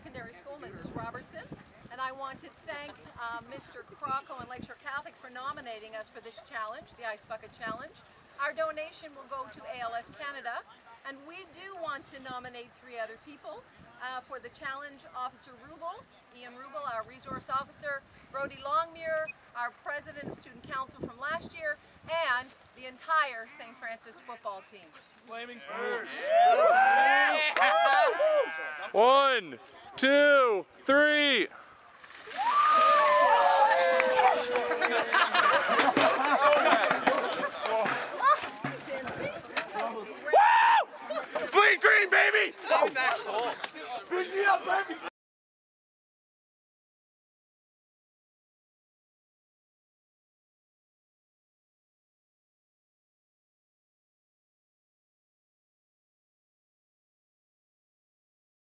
Secondary School, Mrs. Robertson. And I want to thank uh, Mr. Crocco and Lakeshore Catholic for nominating us for this challenge, the Ice Bucket Challenge. Our donation will go to ALS Canada, and we do want to nominate three other people uh, for the challenge. Officer Rubel, Ian Rubel, our resource officer, Brody Longmuir, our president of student council from last year, and the entire St. Francis football team. Flaming bird. One, two, three. Bleed green, baby! Beat me up, baby!